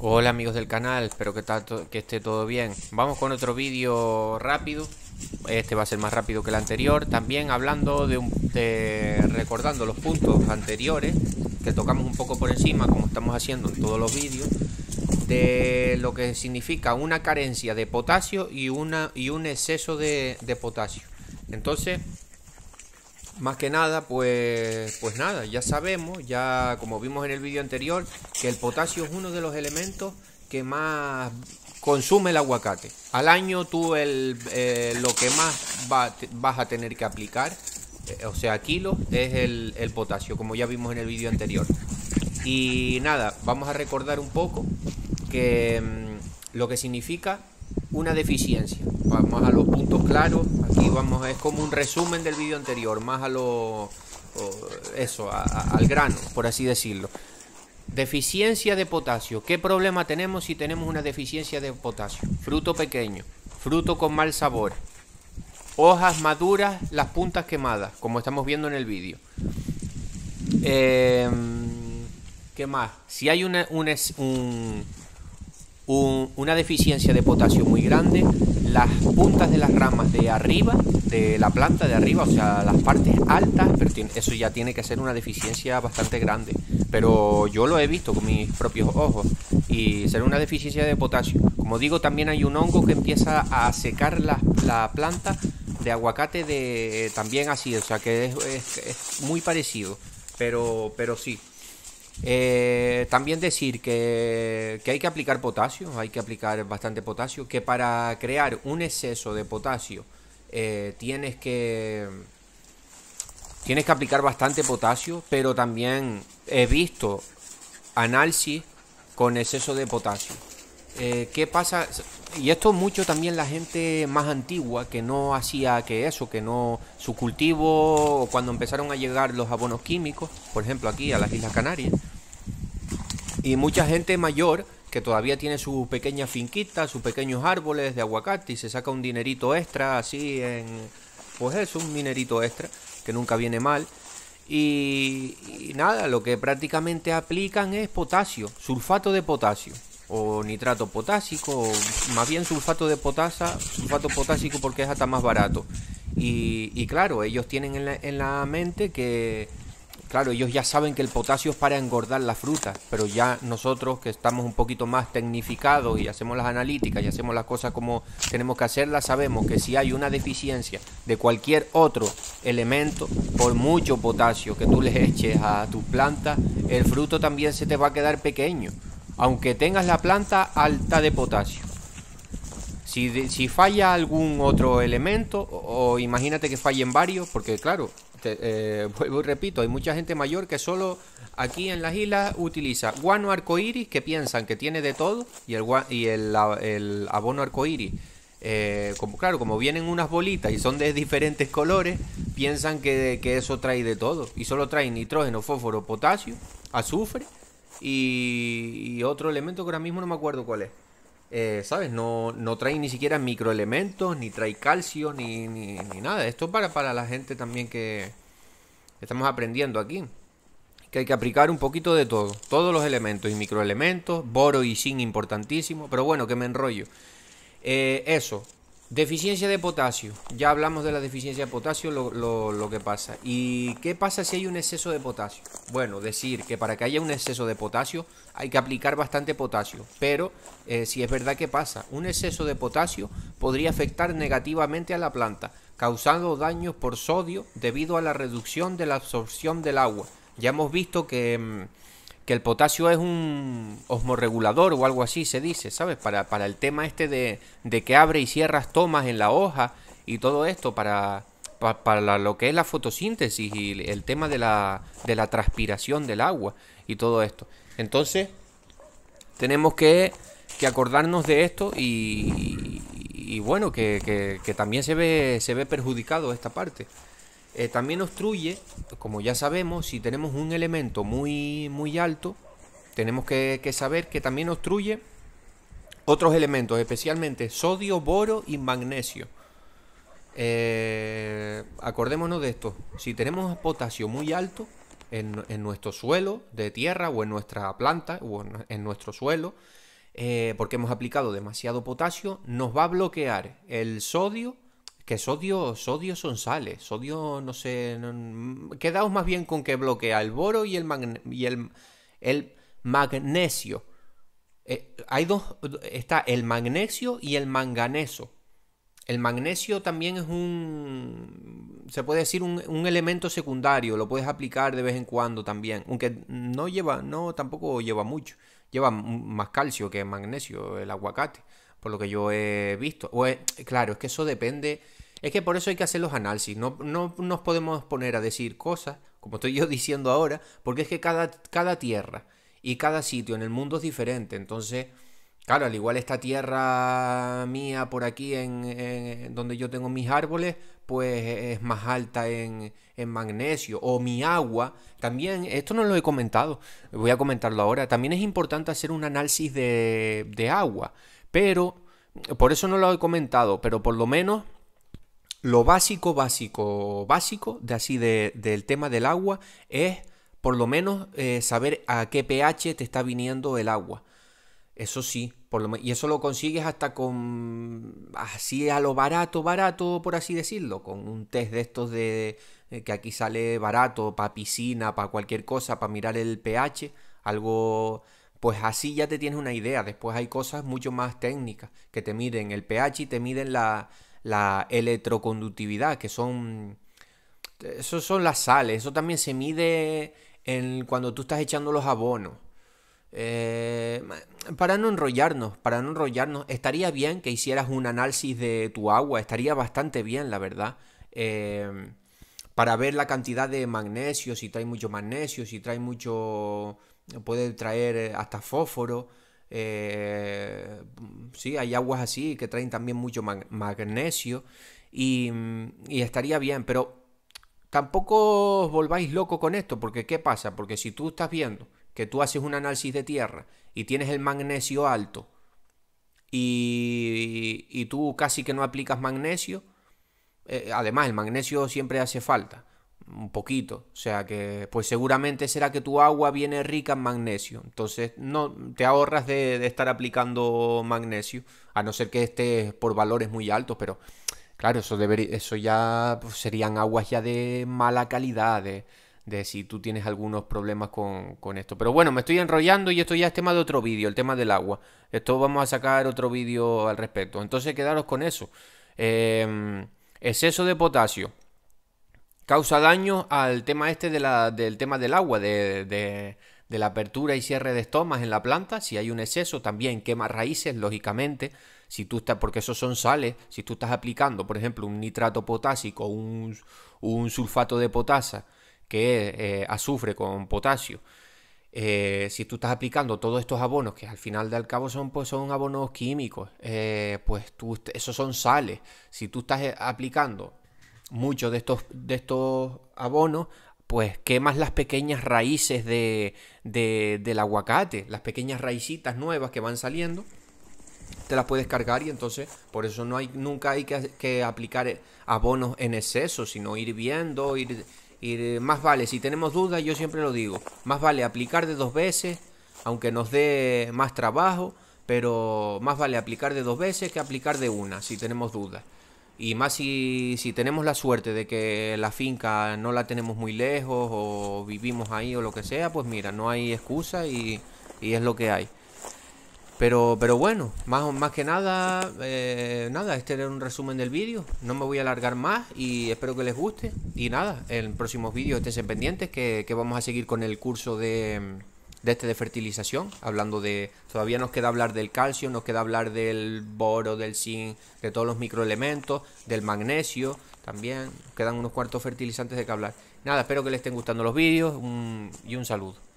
Hola amigos del canal, espero que, esté todo bien. Vamos con otro vídeo rápido. Este va a ser más rápido que el anterior. También hablando de, un, de recordando los puntos anteriores que tocamos un poco por encima, como estamos haciendo en todos los vídeos, de lo que significa una carencia de potasio y, una, y un exceso de, de potasio. Entonces, más que nada, pues, pues nada, ya sabemos, ya como vimos en el vídeo anterior, que el potasio es uno de los elementos que más consume el aguacate. Al año tú el, eh, lo que más vas a tener que aplicar, eh, o sea, kilos, es el, potasio, como ya vimos en el vídeo anterior. Y nada, vamos a recordar un poco que mm, lo que significa una deficiencia. Vamos a los puntos claros. Aquí vamos, es como un resumen del vídeo anterior, más a lo. Eso, al grano, por así decirlo. Deficiencia de potasio. ¿Qué problema tenemos si tenemos una deficiencia de potasio? Fruto pequeño, fruto con mal sabor, hojas maduras, las puntas quemadas, como estamos viendo en el vídeo. Em, ¿Qué más? Si hay un, una deficiencia de potasio muy grande, las puntas de las ramas de arriba, de la planta de arriba, o sea, las partes altas, pero eso ya tiene que ser una deficiencia bastante grande. Pero yo lo he visto con mis propios ojos y ser una deficiencia de potasio. Como digo, también hay un hongo que empieza a secar la, la planta de aguacate de también así, o sea que es, muy parecido, pero, pero sí, eh, también decir que, hay que aplicar potasio, hay que aplicar bastante potasio, que para crear un exceso de potasio eh, tienes que tienes que aplicar bastante potasio, pero también he visto análisis con exceso de potasio. Eh, ¿Qué pasa? Y esto mucho también la gente más antigua que no hacía que eso, que no su cultivo, cuando empezaron a llegar los abonos químicos, por ejemplo aquí a las Islas Canarias, y mucha gente mayor que todavía tiene su pequeña finquita, sus pequeños árboles de aguacate y se saca un dinerito extra así en... Pues eso, un dinerito extra que nunca viene mal. Y, nada, lo que prácticamente aplican es potasio, sulfato de potasio o nitrato potásico, o más bien sulfato de potasa, sulfato potásico porque es hasta más barato. Y, claro, ellos tienen en la, en la mente que, Claro, ellos ya saben que el potasio es para engordar la fruta, pero ya nosotros que estamos un poquito más tecnificados y hacemos las analíticas y hacemos las cosas como tenemos que hacerlas, sabemos que si hay una deficiencia de cualquier otro elemento, por mucho potasio que tú le eches a tu planta, el fruto también se te va a quedar pequeño, aunque tengas la planta alta de potasio. Si, falla algún otro elemento, o imagínate que fallen varios, porque claro, eh, vuelvo y repito, hay mucha gente mayor que solo aquí en las islas utiliza guano arcoíris que piensan que tiene de todo y el, abono arcoíris. Eh, como, claro, como vienen unas bolitas y son de diferentes colores, piensan que, eso trae de todo. Y solo trae nitrógeno, fósforo, potasio, azufre y otro elemento que ahora mismo no me acuerdo cuál es. Eh, ¿sabes? No, no trae ni siquiera microelementos, ni trae calcio, ni, ni, nada. Esto es para, para la gente también que estamos aprendiendo aquí. Que hay que aplicar un poquito de todo. Todos los elementos y microelementos, boro y zinc importantísimo. Pero bueno, que me enrollo. Eh, eso, Deficiencia de potasio. Ya hablamos de la deficiencia de potasio, lo, que pasa. ¿Y qué pasa si hay un exceso de potasio? Bueno, decir que para que haya un exceso de potasio hay que aplicar bastante potasio. Pero eh, si es verdad que pasa, un exceso de potasio podría afectar negativamente a la planta, causando daños por sodio debido a la reducción de la absorción del agua. Ya hemos visto que... Mm, que el potasio es un osmoregulador o algo así se dice, ¿sabes? Para, para el tema este de, de, que abre y cierras tomas en la hoja y todo esto para, para, lo que es la fotosíntesis y el tema de la, de la transpiración del agua y todo esto. Entonces, tenemos que, que acordarnos de esto y, y bueno, que, que, que, también se ve, se ve perjudicado esta parte. Eh, también obstruye, como ya sabemos, si tenemos un elemento muy, muy alto, tenemos que, saber que también obstruye otros elementos, especialmente sodio, boro y magnesio. Eh, acordémonos de esto. Si tenemos potasio muy alto en, nuestro suelo de tierra o en nuestra planta o en, nuestro suelo, eh, porque hemos aplicado demasiado potasio, nos va a bloquear el sodio, que sodio, sodio son sales, sodio no sé, quedaos más bien con que bloquea el boro y el, y el, el magnesio. Eh, hay dos, está el magnesio y el manganeso. El magnesio también es un, se puede decir un, un, elemento secundario, lo puedes aplicar de vez en cuando también, aunque no lleva, no, tampoco lleva mucho, lleva más calcio que magnesio el aguacate, por lo que yo he visto. O claro, es que eso depende, es que por eso hay que hacer los análisis, no, no nos podemos poner a decir cosas, como estoy yo diciendo ahora, porque es que cada, cada tierra y cada sitio en el mundo es diferente, entonces Claro, al igual esta tierra mía por aquí en, donde yo tengo mis árboles, pues es más alta en, magnesio. O mi agua, también, esto no lo he comentado, voy a comentarlo ahora, también es importante hacer un análisis de, agua. Pero, por eso no lo he comentado, pero por lo menos lo básico, básico, básico de así del tema del agua es por lo menos eh, saber a qué pH te está viniendo el agua. Eso sí, por lo, y eso lo consigues hasta con así a lo barato, barato, por así decirlo, con un test de estos de que aquí sale barato para piscina, para cualquier cosa, para mirar el pH, algo pues así ya te tienes una idea. Después hay cosas mucho más técnicas que te miden el pH y te miden la, la electroconductividad, que son eso son las sales, eso también se mide en cuando tú estás echando los abonos. Eh, para no enrollarnos, para no enrollarnos, estaría bien que hicieras un análisis de tu agua, estaría bastante bien, la verdad. Eh, para ver la cantidad de magnesio, si trae mucho magnesio, si trae mucho... puede traer hasta fósforo. Eh, sí, hay aguas así que traen también mucho magnesio y, y estaría bien, pero tampoco os volváis loco con esto, porque ¿qué pasa? Porque si tú estás viendo que tú haces un análisis de tierra y tienes el magnesio alto y, y tú casi que no aplicas magnesio, eh, además el magnesio siempre hace falta, un poquito, o sea que pues seguramente será que tu agua viene rica en magnesio, entonces no te ahorras de, estar aplicando magnesio, a no ser que estés por valores muy altos, pero claro, eso, eso ya pues, serían aguas ya de mala calidad, de de si tú tienes algunos problemas con, esto. Pero bueno, me estoy enrollando y esto ya es tema de otro vídeo, el tema del agua. Esto vamos a sacar otro vídeo al respecto. Entonces quedaros con eso. Em, exceso de potasio causa daño al tema este de la, del tema del agua, de, de, la apertura y cierre de estomas en la planta. Si hay un exceso, también quema raíces, lógicamente. Si tú estás, porque esos son sales, si tú estás aplicando, por ejemplo, un nitrato potásico, un, un sulfato de potasa, que es eh, azufre con potasio, eh, si tú estás aplicando todos estos abonos, que al final del cabo son, pues, son abonos químicos, eh, pues tú, esos son sales. Si tú estás aplicando muchos de estos, de estos abonos, pues quemas las pequeñas raíces de, del aguacate, las pequeñas raicitas nuevas que van saliendo, te las puedes cargar y entonces por eso no hay, nunca hay que, que aplicar abonos en exceso, sino ir viendo, ir y más vale, si tenemos dudas, yo siempre lo digo, más vale aplicar de dos veces, aunque nos dé más trabajo, pero más vale aplicar de dos veces que aplicar de una, si tenemos dudas. Y más si, si tenemos la suerte de que la finca no la tenemos muy lejos o vivimos ahí o lo que sea, pues mira, no hay excusa y, y es lo que hay. Pero, pero bueno, más, más que nada, eh, nada, este era un resumen del vídeo. No me voy a alargar más y espero que les guste. Y nada, en próximos vídeos estén pendientes que, que vamos a seguir con el curso de, de este de fertilización. Hablando de, todavía nos queda hablar del calcio, nos queda hablar del boro, del zinc, de todos los microelementos, del magnesio también. Quedan unos cuartos fertilizantes de que hablar. Nada, espero que les estén gustando los vídeos y un saludo.